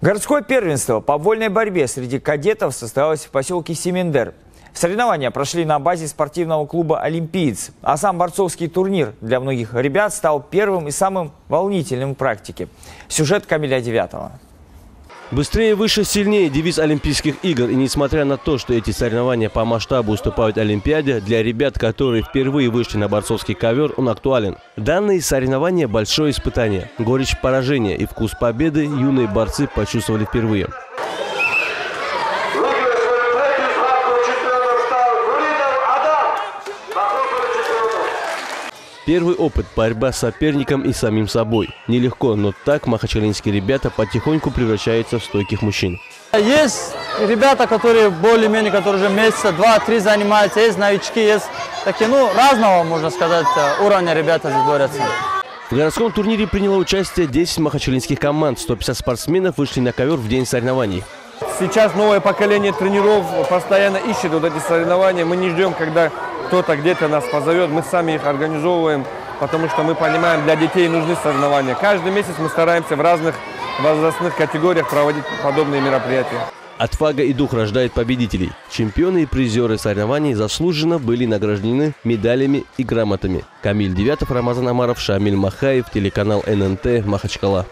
Городское первенство по вольной борьбе среди кадетов состоялось в поселке Семендер. Соревнования прошли на базе спортивного клуба «Олимпиец». А сам борцовский турнир для многих ребят стал первым и самым волнительным в практике. Сюжет Камиля Девятого. Быстрее, выше, сильнее – девиз Олимпийских игр. И несмотря на то, что эти соревнования по масштабу уступают Олимпиаде, для ребят, которые впервые вышли на борцовский ковер, он актуален. Данные соревнования – большое испытание. Горечь поражения и вкус победы юные борцы почувствовали впервые. Первый опыт – борьба с соперником и самим собой. Нелегко, но так махачкалинские ребята потихоньку превращаются в стойких мужчин. Есть ребята, которые более-менее, которые уже месяца два-три занимаются, есть новички, есть такие, ну, разного, можно сказать, уровня ребята здесь борются. В городском турнире приняло участие 10 махачкалинских команд. 150 спортсменов вышли на ковер в день соревнований. Сейчас новое поколение тренеров постоянно ищет вот эти соревнования. Мы не ждем, когда кто-то где-то нас позовет, мы сами их организовываем, потому что мы понимаем, для детей нужны соревнования. Каждый месяц мы стараемся в разных возрастных категориях проводить подобные мероприятия. Отвага и дух рождает победителей. Чемпионы и призеры соревнований заслуженно были награждены медалями и грамотами. Камиль Девятов, Рамазан Амаров, Шамиль Махаев, телеканал ННТ, Махачкала.